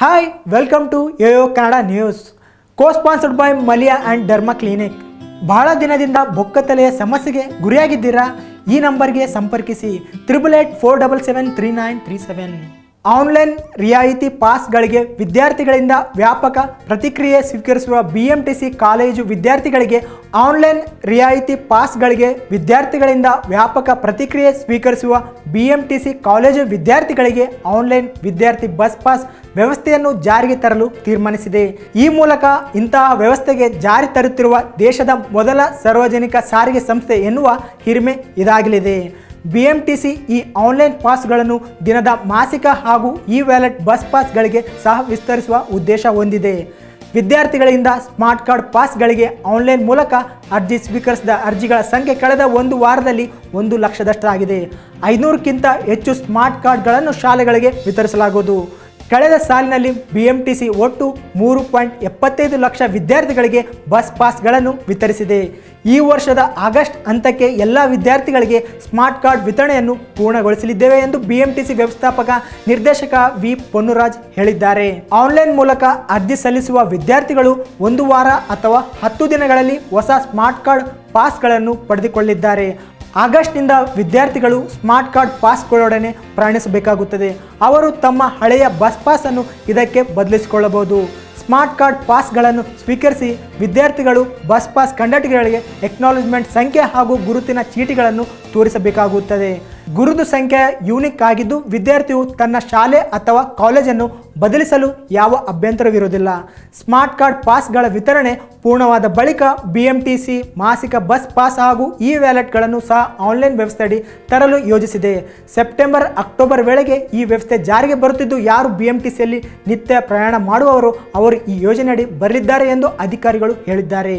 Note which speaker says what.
Speaker 1: Hi welcome to yoyo Kannada news co sponsored by Maliya and derma clinic ಬಹಳ ದಿನದಿಂದ ಬೊಕ್ಕತಲೆಯ ಸಮಸ್ಯೆಗೆ ಗುರಿಯಾಗಿದ್ದೀರಾ? ಈ ನಂಬರ್ಗೆ ಸಂಪರ್ಕಿಸಿ. Triple eight four double seven three nine three seven online ರಿಯಾಯಿತಿ ಪಾಸ್ಗಳಿಗೆ ವಿದ್ಯಾರ್ಥಿಗಳಿಂದ ವ್ಯಾಪಕ ಪ್ರತಿಕ್ರಿಯೆ ಸ್ವೀಕರಿಸುವ B M T C college ವಿದ್ಯಾರ್ಥಿಗಳಿಗೆ ಆನ್ಲೈನ್ ರಿಯಾಯಿತಿ ಪಾಸ್ಗಳಿಗೆ ವಿದ್ಯಾರ್ಥಿಗಳಿಂದ ವ್ಯಾಪಕ ಪ್ರತಿಕ್ರಿಯೆ ಸ್ವೀಕರಿಸುವ B M T C college ವಿದ್ಯಾರ್ಥಿಗಳಿಗೆ ಆನ್ಲೈನ್ ವಿದ್ಯಾರ್ಥಿ ಬಸ್ ಪಾಸ್ ವ್ಯವಸ್ಥೆಯನ್ನು ಜಾರಿಗೆ ತರಲು ತೀರ್ಮಾನಿಸಿದೆ. ಈ ಮೂಲಕ ಇಂತಹ ವ್ಯವಸ್ಥೆಗೆ ಜಾರಿ ತರುತ್ತಿರುವ ದೇಶದ ಮೊದಲ ಸಾರ್ವಜನಿಕ ಸಾರಿಗೆ ಸಂಸ್ಥೆ ಎನ್ನುವ ಹಿರಿಮೆ ಇದಾಗಲಿದೆ. ಬಿಎಂಟಿಸಿ ಈ ಆನ್ಲೈನ್ ಪಾಸ್ಗಳನ್ನು ದಿನದ ಮಾಸಿಕ ಹಾಗೂ ಇ ವ್ಯಾಲೆಟ್ ಬಸ್ ಪಾಸ್ಗಳಿಗೆ ಸಹ ವಿಸ್ತರಿಸುವ ಉದ್ದೇಶ ಹೊಂದಿದೆ. ವಿದ್ಯಾರ್ಥಿಗಳಿಂದ ಸ್ಮಾರ್ಟ್ ಕಾರ್ಡ್ ಪಾಸ್ಗಳಿಗೆ ಆನ್ಲೈನ್ ಮೂಲಕ ಅರ್ಜಿ ಸ್ವೀಕರಿಸಿದ ಅರ್ಜಿಗಳ ಸಂಖ್ಯೆ ಕಳೆದ ಒಂದು ವಾರದಲ್ಲಿ ಒಂದು ಲಕ್ಷದಷ್ಟಾಗಿದೆ. ಐನೂರಕ್ಕಿಂತ ಹೆಚ್ಚು ಸ್ಮಾರ್ಟ್ ಕಾರ್ಡ್ಗಳನ್ನು ಶಾಲೆಗಳಿಗೆ ವಿತರಿಸಲಾಗುವುದು. ಕಳೆದ ಸಾಲಿನಲ್ಲಿ ಬಿಎಂಟಿಸಿ ಒಟ್ಟು ಮೂರು ಪಾಯಿಂಟ್ ಎಪ್ಪತ್ತೈದು ಲಕ್ಷ ವಿದ್ಯಾರ್ಥಿಗಳಿಗೆ ಬಸ್ ಪಾಸ್ಗಳನ್ನು ವಿತರಿಸಿದೆ. ಈ ವರ್ಷದ ಆಗಸ್ಟ್ ಹಂತಕ್ಕೆ ಎಲ್ಲ ವಿದ್ಯಾರ್ಥಿಗಳಿಗೆ ಸ್ಮಾರ್ಟ್ ಕಾರ್ಡ್ ವಿತರಣೆಯನ್ನು ಪೂರ್ಣಗೊಳಿಸಲಿದ್ದೇವೆ ಎಂದು ಬಿಎಂಟಿಸಿ ವ್ಯವಸ್ಥಾಪಕ ನಿರ್ದೇಶಕ ವಿ. ಪೊನ್ನುರಾಜ್ ಹೇಳಿದ್ದಾರೆ. ಆನ್ಲೈನ್ ಮೂಲಕ ಅರ್ಜಿ ಸಲ್ಲಿಸುವ ವಿದ್ಯಾರ್ಥಿಗಳು ಒಂದು ವಾರ ಅಥವಾ ಹತ್ತು ದಿನಗಳಲ್ಲಿ ಹೊಸ ಸ್ಮಾರ್ಟ್ ಕಾರ್ಡ್ ಪಾಸ್ಗಳನ್ನು ಪಡೆದುಕೊಳ್ಳಿದ್ದಾರೆ ಆಗಸ್ಟ್ನಿಂದ ವಿದ್ಯಾರ್ಥಿಗಳು ಸ್ಮಾರ್ಟ್ ಕಾರ್ಡ್ ಪಾಸ್ಗಳೊಡನೆ ಪ್ರಯಾಣಿಸಬೇಕಾಗುತ್ತದೆ. ಅವರು ತಮ್ಮ ಹಳೆಯ ಬಸ್ ಪಾಸನ್ನು ಇದಕ್ಕೆ ಬದಲಿಸಿಕೊಳ್ಳಬಹುದು. ಸ್ಮಾರ್ಟ್ ಕಾರ್ಡ್ ಪಾಸ್ಗಳನ್ನು ಸ್ವೀಕರಿಸಿ ವಿದ್ಯಾರ್ಥಿಗಳು ಬಸ್ ಪಾಸ್ ಕಂಡಕ್ಟರ್ಗಳಿಗೆ ಎಕ್ನಾಲಜ್ಮೆಂಟ್ ಸಂಖ್ಯೆ ಹಾಗೂ ಗುರುತಿನ ಚೀಟಿಗಳನ್ನು ತೋರಿಸಬೇಕಾಗುತ್ತದೆ. ಗುರುತು ಸಂಖ್ಯೆ ಯೂನಿಕ್ ಆಗಿದ್ದು ವಿದ್ಯಾರ್ಥಿಯು ತನ್ನ ಶಾಲೆ ಅಥವಾ ಕಾಲೇಜನ್ನು ಬದಲಿಸಲು ಯಾವ ಅಭ್ಯಂತರವಿರುವುದಿಲ್ಲ. ಸ್ಮಾರ್ಟ್ ಕಾರ್ಡ್ ಪಾಸ್ಗಳ ವಿತರಣೆ ಪೂರ್ಣವಾದ ಬಳಿಕ ಬಿ ಎಂಟಿ ಸಿ ಮಾಸಿಕ ಬಸ್ ಪಾಸ್ ಹಾಗೂ ಇ ವ್ಯಾಲೆಟ್ಗಳನ್ನು ಸಹ ಆನ್ಲೈನ್ ವ್ಯವಸ್ಥೆಯಡಿ ತರಲು ಯೋಜಿಸಿದೆ. ಸೆಪ್ಟೆಂಬರ್ ಅಕ್ಟೋಬರ್ ವೇಳೆಗೆ ಈ ವ್ಯವಸ್ಥೆ ಜಾರಿಗೆ ಬರುತ್ತಿದ್ದು ಯಾರು ಬಿಎಂಟಿಸಿಯಲ್ಲಿ ನಿತ್ಯ ಪ್ರಯಾಣ ಮಾಡುವವರು ಅವರು ಈ ಯೋಜನೆಯಡಿ ಬರಲಿದ್ದಾರೆ ಎಂದು ಅಧಿಕಾರಿಗಳು ಹೇಳಿದ್ದಾರೆ.